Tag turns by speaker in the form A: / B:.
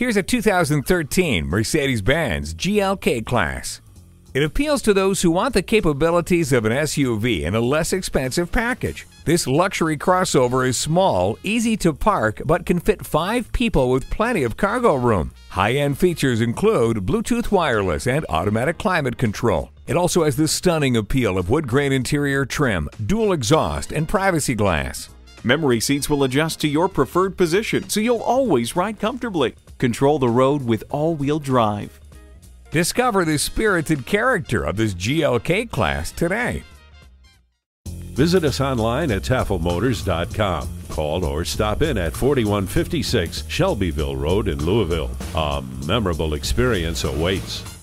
A: Here's a 2013 Mercedes-Benz GLK class. It appeals to those who want the capabilities of an SUV in a less expensive package. This luxury crossover is small, easy to park, but can fit five people with plenty of cargo room. High-end features include Bluetooth wireless and automatic climate control. It also has the stunning appeal of wood grain interior trim, dual exhaust, and privacy glass.
B: Memory seats will adjust to your preferred position, so you'll always ride comfortably. Control the road with all-wheel drive.
A: Discover the spirited character of this GLK class today.
C: Visit us online at tafelmotors.com. Call or stop in at 4156 Shelbyville Road in Louisville. A memorable experience awaits.